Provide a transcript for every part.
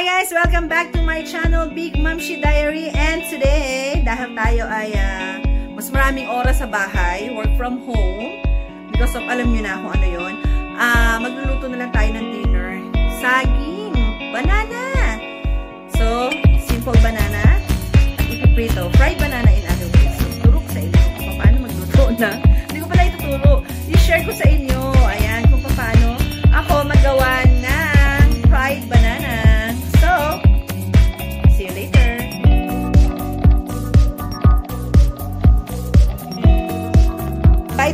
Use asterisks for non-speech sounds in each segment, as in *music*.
Hi guys! Welcome back to my channel, Big Mamshi Diary. And today, dahil tayo ay uh, mas maraming oras sa bahay, work from home, because of alam nyo na kung ano yun, uh, magluluto na lang tayo ng dinner. Saging! Banana! So, simple banana ipiprito. Fried banana in other words. So, turok sa inyo paano magluto na. Hindi ko pala ituturo. I-share ko sa inyo.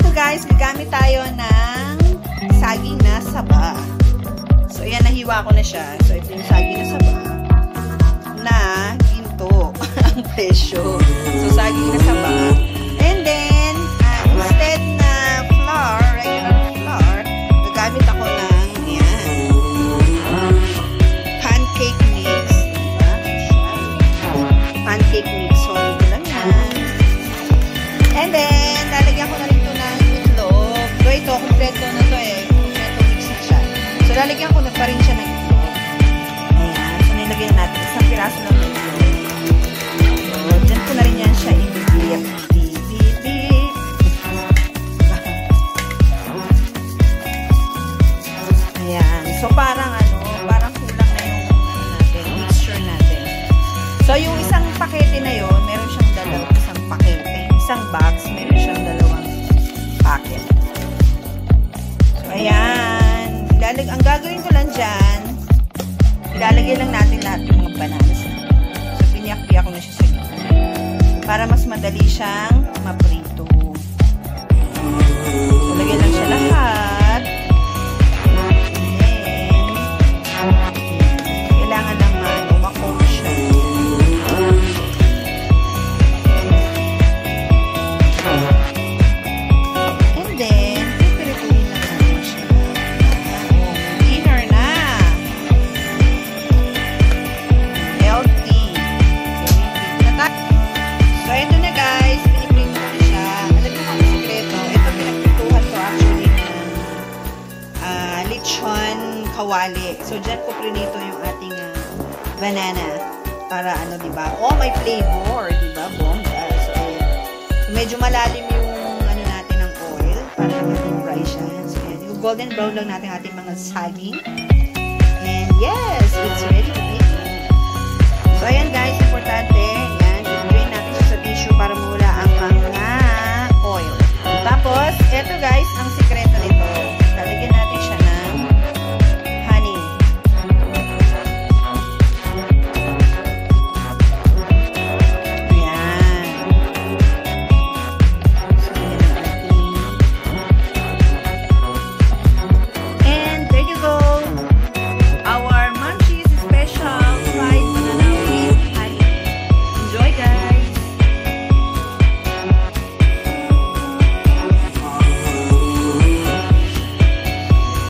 Bye to guys, gagamit tayo ng saging na saba. So, ayan, nahiwa ko na siya. So, ito yung saging na saba na ginto *laughs* ang presyo. So, saging na saba. Lalagyan ko na pa rin siya ng itlog. Ayan. So, nilagyan natin. Isang piraso ng itlog. So, dyan ko na rin yan siya dip, dip. Ayan. So, parang ano, parang kulang na yung ano natin, mixture natin. So, yung isang pakete na yon meron siyang dalawang isang pakete. Isang box, meron siyang dalawang packet. So, ayan. Ilalag ang gagawin ko lang dyan, ilalagay lang natin lahat ng mga bananas. So, piniyak-piyak ko na siya sa. Para mas madali siyang maprito. kawali. So, dyan ko prinito yung ating uh, banana. Para ano, di ba? Oh, may flavor, di? Bongga. Ah, so, ayan. So, medyo malalim yung ano natin ng oil para maging fry siya. So, ayan. Yung golden brown lang natin ating mga saging. And yes, it's ready to eat. So, ayan guys, important